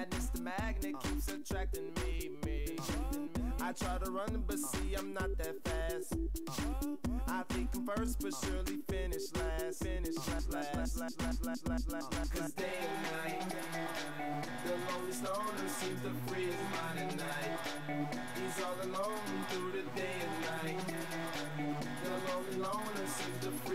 madness, the magnet keeps attracting me, me. I try to run, but see, I'm not that fast. I think I'm first, but surely finish last. Finish last, last, last, last, last, last, last, last. Cause day and night, the lonely stoner seems to free his mind at night. He's all alone through the day and night. The lonely loner seems to free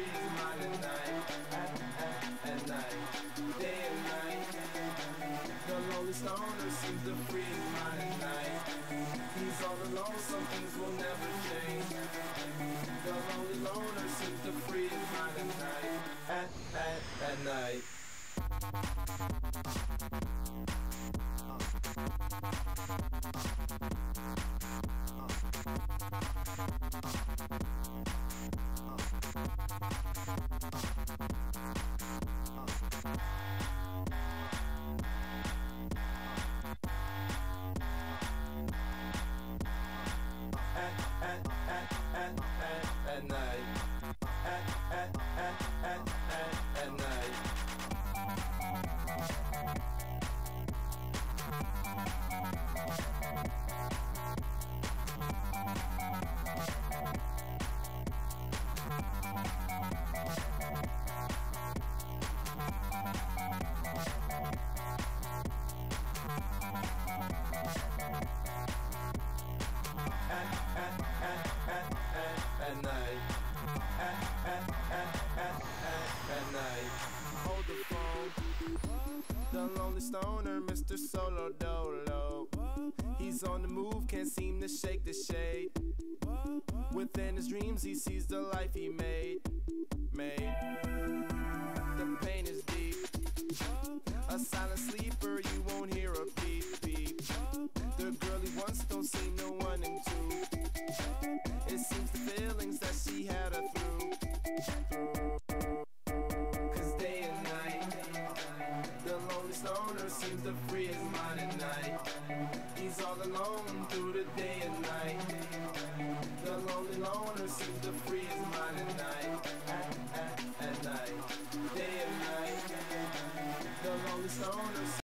Lonely stoner seems to free his night. He's all alone, some things will never change. The lonely loner seems to free his night. At, at, at night. At, at, at, at, at, night. The lonely stoner, Mr. Solo Dolo. He's on the move, can't seem to shake the shade. Within his dreams, he sees the life he made. Made. The pain is deep. A silent sleeper, you won't hear a beep beep. The girl he wants don't see no one in two. It seems the feelings that loner seems to free his mind at night. He's all alone through the day and night. The lonely loner seems to free his mind at night. At, at, at night, day and night. The lonely loner.